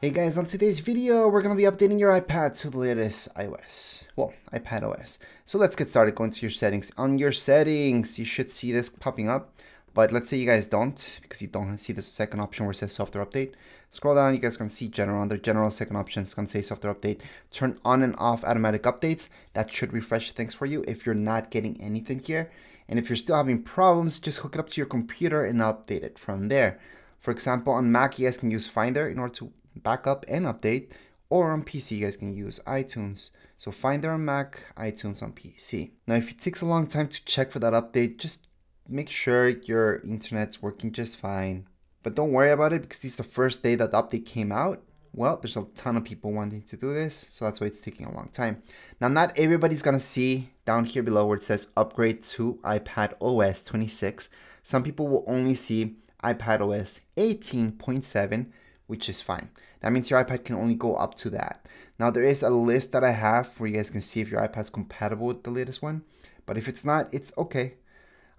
Hey guys, on today's video, we're going to be updating your iPad to the latest iOS. Well, iPad OS. So let's get started going to your settings. On your settings, you should see this popping up. But let's say you guys don't, because you don't see the second option where it says software update. Scroll down, you guys can see general. Under general, second option is going to say software update. Turn on and off automatic updates. That should refresh things for you if you're not getting anything here. And if you're still having problems, just hook it up to your computer and update it from there. For example, on Mac, you guys can use Finder in order to backup and update, or on PC, you guys can use iTunes. So Finder on Mac, iTunes on PC. Now, if it takes a long time to check for that update, just make sure your internet's working just fine. But don't worry about it because this is the first day that the update came out. Well, there's a ton of people wanting to do this, so that's why it's taking a long time. Now, not everybody's gonna see down here below where it says upgrade to iPad OS 26. Some people will only see iPad OS 18.7 which is fine. That means your iPad can only go up to that. Now there is a list that I have where you guys can see if your iPad's compatible with the latest one. But if it's not, it's okay.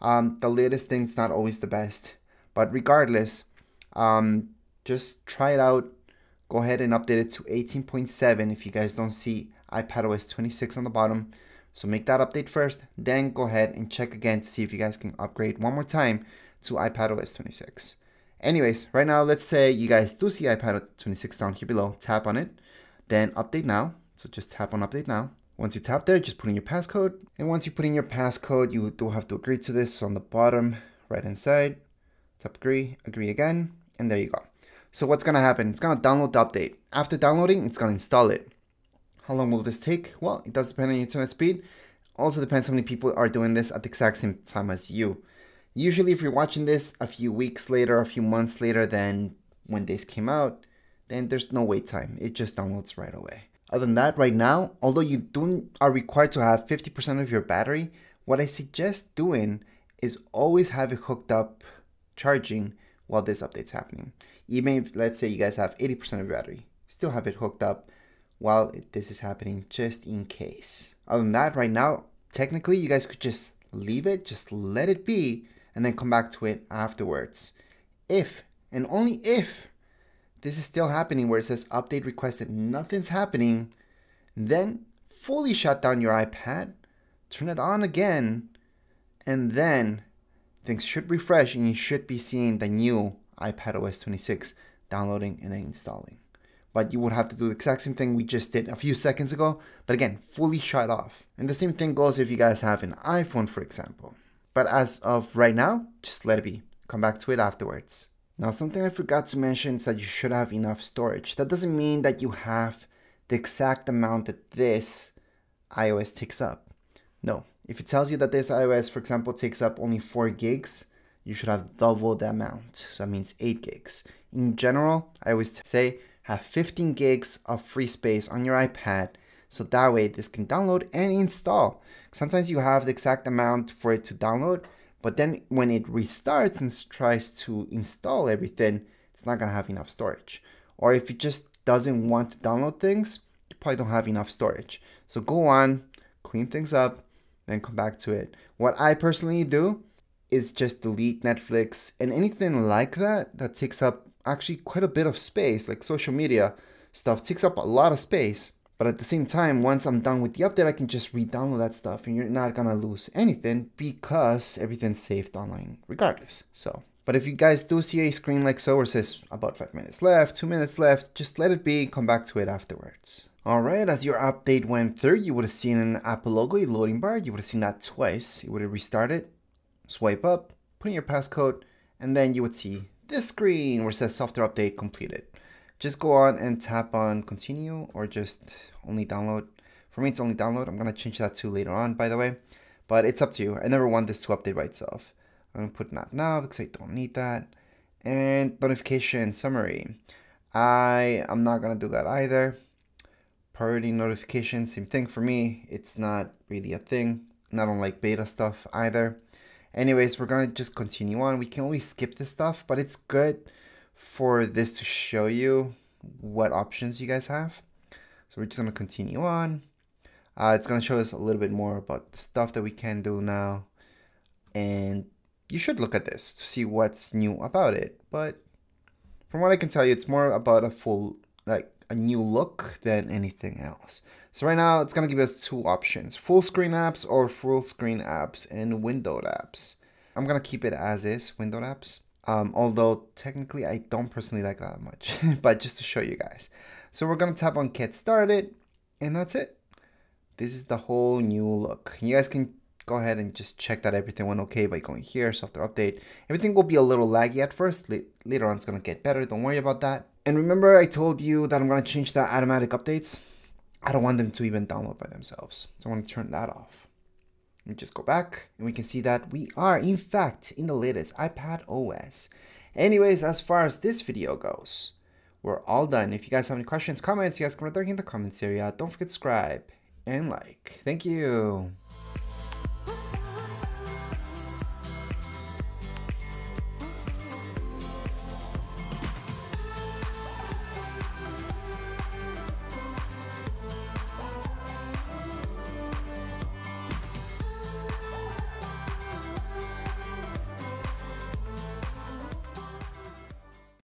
Um, the latest thing's not always the best. But regardless, um, just try it out. Go ahead and update it to 18.7 if you guys don't see iPadOS 26 on the bottom. So make that update first, then go ahead and check again to see if you guys can upgrade one more time to iPadOS 26. Anyways, right now, let's say you guys do see iPad 26 down here below, tap on it, then update now. So just tap on update now. Once you tap there, just put in your passcode. And once you put in your passcode, you do have to agree to this on the bottom right hand side. Tap agree, agree again, and there you go. So what's gonna happen? It's gonna download the update. After downloading, it's gonna install it. How long will this take? Well, it does depend on your internet speed. Also depends how many people are doing this at the exact same time as you. Usually, if you're watching this a few weeks later, a few months later than when this came out, then there's no wait time. It just downloads right away. Other than that, right now, although you don't are required to have 50% of your battery, what I suggest doing is always have it hooked up charging while this update's happening. Even if, let's say, you guys have 80% of your battery, still have it hooked up while this is happening just in case. Other than that, right now, technically, you guys could just leave it, just let it be, and then come back to it afterwards. If and only if this is still happening where it says update requested, nothing's happening, then fully shut down your iPad, turn it on again, and then things should refresh and you should be seeing the new iPad OS 26 downloading and then installing. But you would have to do the exact same thing we just did a few seconds ago, but again, fully shut off. And the same thing goes if you guys have an iPhone, for example. But as of right now, just let it be. Come back to it afterwards. Now, something I forgot to mention is that you should have enough storage. That doesn't mean that you have the exact amount that this iOS takes up. No, if it tells you that this iOS, for example, takes up only 4 gigs, you should have double the amount. So that means 8 gigs. In general, I always say have 15 gigs of free space on your iPad so that way this can download and install. Sometimes you have the exact amount for it to download, but then when it restarts and tries to install everything, it's not gonna have enough storage. Or if it just doesn't want to download things, you probably don't have enough storage. So go on, clean things up, then come back to it. What I personally do is just delete Netflix and anything like that that takes up actually quite a bit of space, like social media stuff takes up a lot of space. But at the same time, once I'm done with the update, I can just re-download that stuff and you're not gonna lose anything because everything's saved online regardless. So, but if you guys do see a screen like so where it says about five minutes left, two minutes left, just let it be, come back to it afterwards. Alright, as your update went through, you would have seen an Apple logo, a loading bar, you would have seen that twice. You would have restarted, swipe up, put in your passcode, and then you would see this screen where it says software update completed just go on and tap on continue or just only download. For me, it's only download. I'm going to change that to later on, by the way. But it's up to you. I never want this to update by itself. I'm going to put not now because I don't need that. And notification summary. I am not going to do that either. Priority notification, same thing for me. It's not really a thing. I don't like beta stuff either. Anyways, we're going to just continue on. We can always skip this stuff, but it's good for this to show you what options you guys have. So we're just to continue on. Uh, it's to show us a little bit more about the stuff that we can do now. And you should look at this to see what's new about it. But from what I can tell you, it's more about a full like a new look than anything else. So right now it's gonna give us two options, full screen apps or full screen apps and windowed apps. I'm gonna keep it as is, windowed apps. Um, although technically I don't personally like that much, but just to show you guys. So we're gonna tap on get started and that's it. This is the whole new look. You guys can go ahead and just check that everything went okay by going here, software update. Everything will be a little laggy at first. Later on it's gonna get better, don't worry about that. And remember I told you that I'm gonna change the automatic updates? I don't want them to even download by themselves. So I want to turn that off. Let me just go back and we can see that we are in fact in the latest iPad OS. Anyways, as far as this video goes, we're all done. If you guys have any questions, comments, you guys can write them in the comments area. Don't forget to subscribe and like. Thank you.